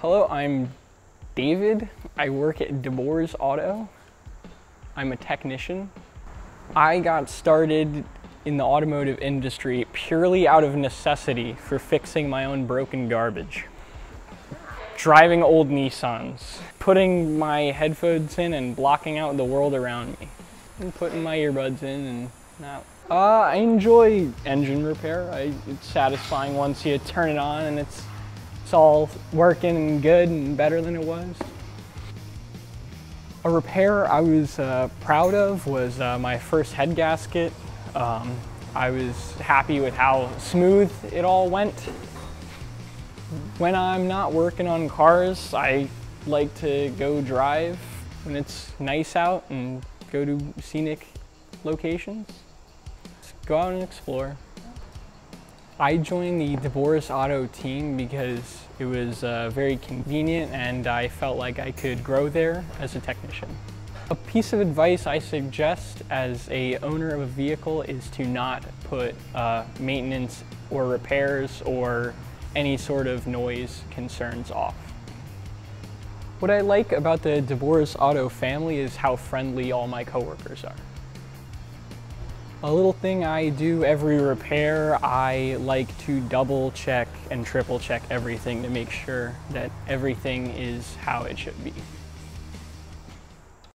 Hello, I'm David. I work at DeBoer's Auto. I'm a technician. I got started in the automotive industry purely out of necessity for fixing my own broken garbage. Driving old Nissans, putting my headphones in and blocking out the world around me, and putting my earbuds in and not. Uh, I enjoy engine repair. I, it's satisfying once you turn it on and it's it's all working and good and better than it was. A repair I was uh, proud of was uh, my first head gasket. Um, I was happy with how smooth it all went. When I'm not working on cars, I like to go drive when it's nice out and go to scenic locations. Just go out and explore. I joined the DeBoer's Auto team because it was uh, very convenient and I felt like I could grow there as a technician. A piece of advice I suggest as a owner of a vehicle is to not put uh, maintenance or repairs or any sort of noise concerns off. What I like about the DeBoer's Auto family is how friendly all my coworkers are. A little thing I do every repair, I like to double check and triple check everything to make sure that everything is how it should be.